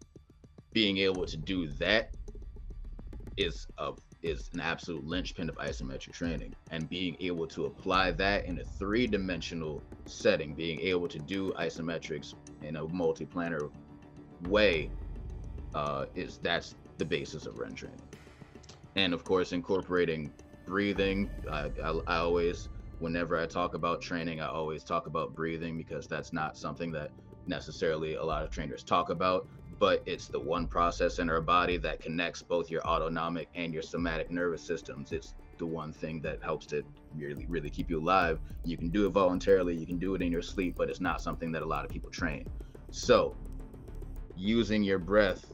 Being able to do that is a is an absolute linchpin of isometric training and being able to apply that in a three-dimensional setting being able to do isometrics in a multi-planar way uh, is that's the basis of Ren training. And of course incorporating breathing I, I, I always whenever i talk about training i always talk about breathing because that's not something that necessarily a lot of trainers talk about, but it's the one process in our body that connects both your autonomic and your somatic nervous systems. It's the one thing that helps to really, really keep you alive. You can do it voluntarily, you can do it in your sleep, but it's not something that a lot of people train. So, using your breath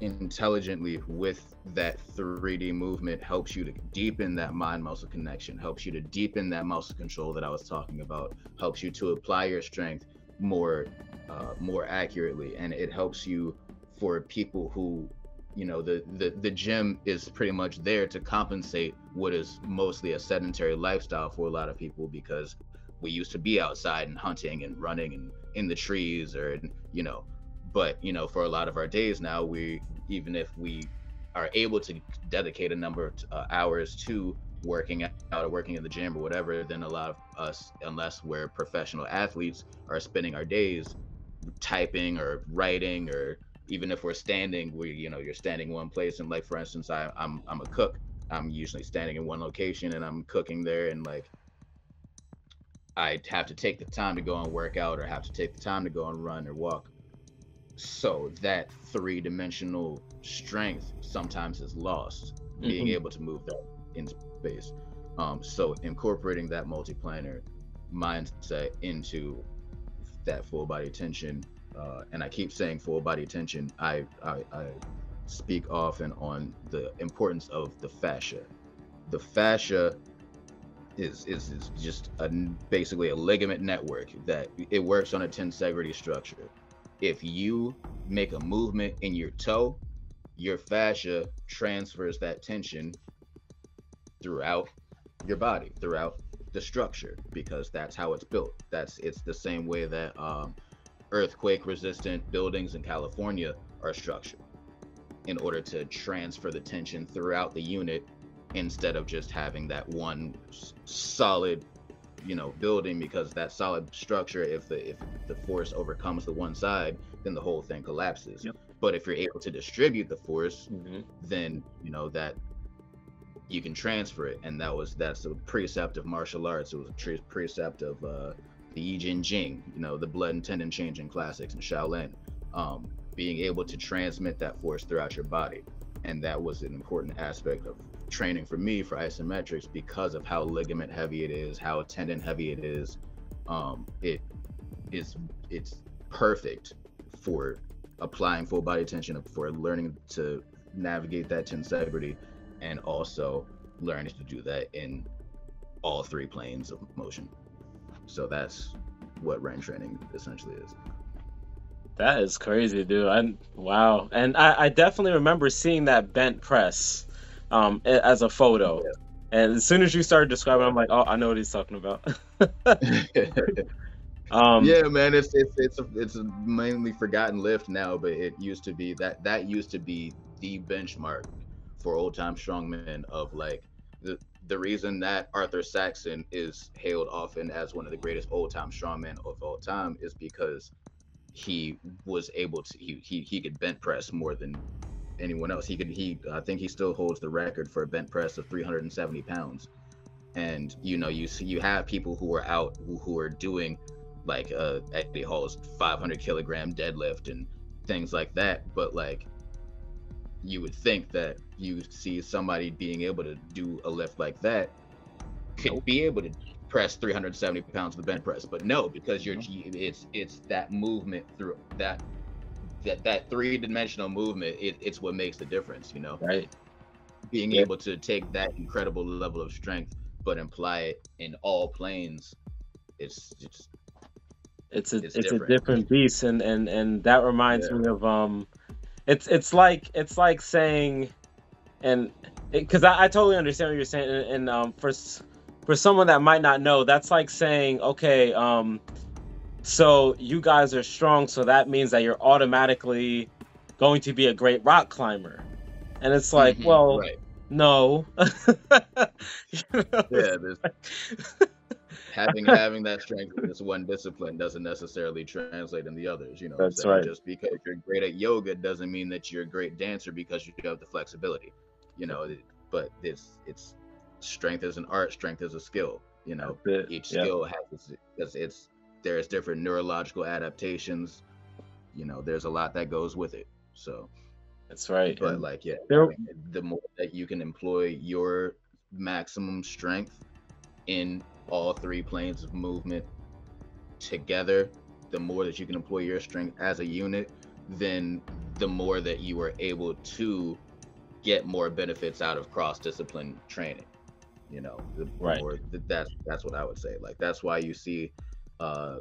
intelligently with that 3D movement helps you to deepen that mind muscle connection, helps you to deepen that muscle control that I was talking about, helps you to apply your strength more uh, more accurately, and it helps you for people who you know the, the the gym is pretty much there to compensate what is mostly a sedentary lifestyle for a lot of people because we used to be outside and hunting and running and in the trees or you know but you know for a lot of our days now we even if we are able to dedicate a number of uh, hours to working out or working in the gym or whatever, then a lot of us, unless we're professional athletes, are spending our days typing or writing or even if we're standing, we you know you're standing one place and like for instance, I, I'm I'm a cook. I'm usually standing in one location and I'm cooking there and like I have to take the time to go and work out or have to take the time to go and run or walk. So that three dimensional strength sometimes is lost. Mm-hmm. Being able to move that in space. Um, so incorporating that multiplanar mindset into that full body tension, uh, and I keep saying full body tension. I, I, I speak often on the importance of the fascia. The fascia is is, is just a, basically a ligament network that it works on a tensegrity structure. If you make a movement in your toe, your fascia transfers that tension throughout your body, throughout the structure, because that's how it's built. That's it's the same way that um, earthquake resistant buildings in California are structured in order to transfer the tension throughout the unit instead of just having that one solid you know building because that solid structure if the if the force overcomes the one side then the whole thing collapses yep. but if you're able to distribute the force mm-hmm. then you know that you can transfer it, and that was that's a precept of martial arts. It was a precept of uh, the Yi Jin Jing, you know, the blood and tendon changing classics in Shaolin. Um, being able to transmit that force throughout your body, and that was an important aspect of training for me for isometrics because of how ligament heavy it is, how tendon heavy it is. Um, it is it's perfect for applying full body tension for learning to navigate that tensegrity and also learning to do that in all three planes of motion. So that's what Ren training essentially is. That is crazy, dude. I wow, and I, I definitely remember seeing that bent press um, as a photo. Yeah. And as soon as you started describing, I'm like, oh, I know what he's talking about. um, yeah, man, it's it's it's a, it's a mainly forgotten lift now, but it used to be that that used to be the benchmark for old time strongmen of like the the reason that Arthur Saxon is hailed often as one of the greatest old time strongmen of all time is because he was able to he, he he could bench press more than anyone else. He could he I think he still holds the record for a bent press of 370 pounds. And you know you see you have people who are out who, who are doing like uh Eddie Hall's 500 kilogram deadlift and things like that. But like you would think that you see somebody being able to do a lift like that could be able to press 370 pounds of the bench press. But no because you're it's it's that movement through that that that three-dimensional movement it, it's what makes the difference you know? Right. Being yeah. able to take that incredible level of strength but apply it in all planes it's just it's a it's, it's a different beast and and and that reminds yeah. me of um it's it's like it's like saying and because I, I, totally understand what you're saying and, and um for for someone that might not know, that's like saying, okay, um, so you guys are strong, so that means that you're automatically going to be a great rock climber. And it's like, mm-hmm, well, right. no. you know? Yeah, having having that strength in this one discipline doesn't necessarily translate in the others. You know, that's right. Just because you're great at yoga doesn't mean that you're a great dancer because you have the flexibility. You know, but it's it's strength is an art, strength is a skill. You know, each yep. skill has its, it's, it's there's different neurological adaptations. You know, there's a lot that goes with it. So that's right. But and like, yeah, I mean, the more that you can employ your maximum strength in all three planes of movement together, the more that you can employ your strength as a unit, then the more that you are able to get more benefits out of cross discipline training you know the right. that's that's what i would say. Like that's why you see uh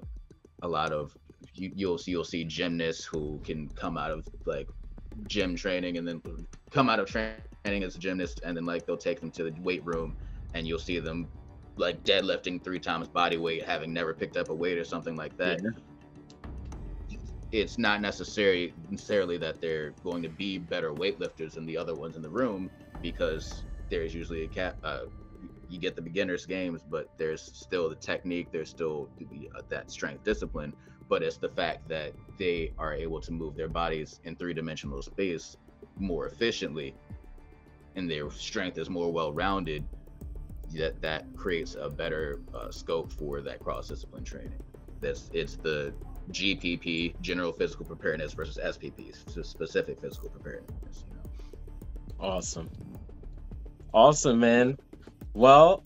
a lot of you, you'll see you'll see gymnasts who can come out of like gym training and then come out of training as a gymnast and then like they'll take them to the weight room and you'll see them like deadlifting three times body weight having never picked up a weight or something like that yeah. it's not necessary necessarily that they're going to be better weightlifters than the other ones in the room because there's usually a cap uh, you get the beginners games, but there's still the technique, there's still that strength discipline, but it's the fact that they are able to move their bodies in three dimensional space more efficiently and their strength is more well rounded that that creates a better uh, scope for that cross discipline training. That's it's the gpp general physical preparedness versus spp specific physical preparedness you know? awesome. Awesome man. Well,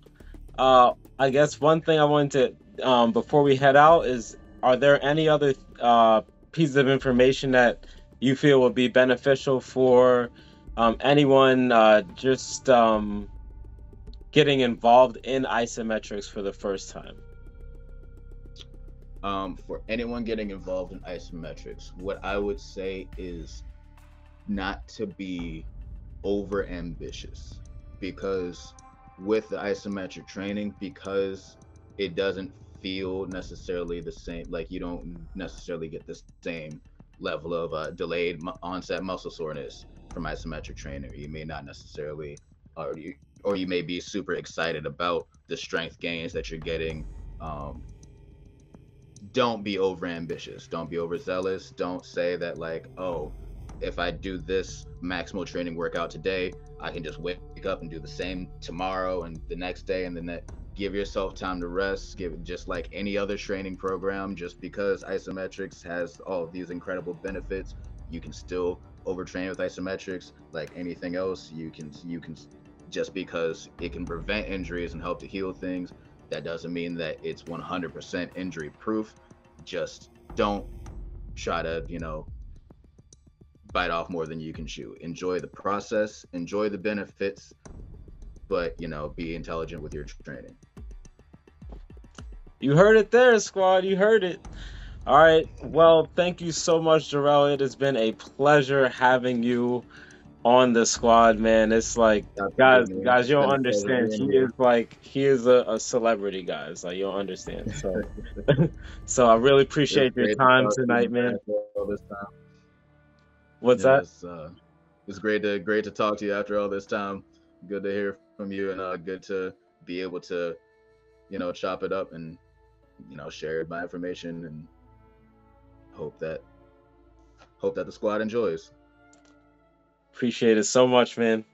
uh, I guess one thing I wanted to, um, before we head out, is are there any other uh, pieces of information that you feel would be beneficial for um, anyone uh, just um, getting involved in isometrics for the first time? Um, for anyone getting involved in isometrics, what I would say is not to be over ambitious because with the isometric training because it doesn't feel necessarily the same like you don't necessarily get the same level of uh, delayed onset muscle soreness from isometric training you may not necessarily or you or you may be super excited about the strength gains that you're getting um, don't be over ambitious don't be overzealous don't say that like oh if i do this maximal training workout today I can just wake up and do the same tomorrow and the next day, and then that give yourself time to rest. Give just like any other training program. Just because isometrics has all of these incredible benefits, you can still overtrain with isometrics. Like anything else, you can you can just because it can prevent injuries and help to heal things. That doesn't mean that it's 100% injury proof. Just don't try to you know bite off more than you can chew. Enjoy the process, enjoy the benefits, but you know, be intelligent with your training. You heard it there, squad. You heard it. All right. Well, thank you so much, Jarell. It has been a pleasure having you on the squad, man. It's like guys, guys, you don't understand. He is like he is a, a celebrity, guys. Like you don't understand. So, so I really appreciate your time tonight, man. What's yeah, that? It's, uh, it's great to great to talk to you after all this time. Good to hear from you, and uh, good to be able to, you know, chop it up and, you know, share my information and hope that hope that the squad enjoys. Appreciate it so much, man.